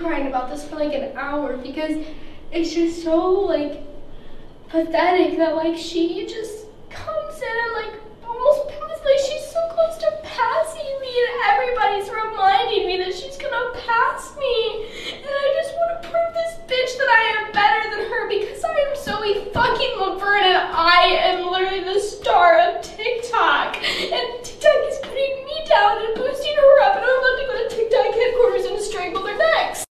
crying about this for like an hour because it's just so like pathetic that like she just comes in and like almost passes like she's so close to passing me and everybody's reminding me that she's gonna pass me. And I just want to prove this bitch that I am better than her because I am so fucking Laverne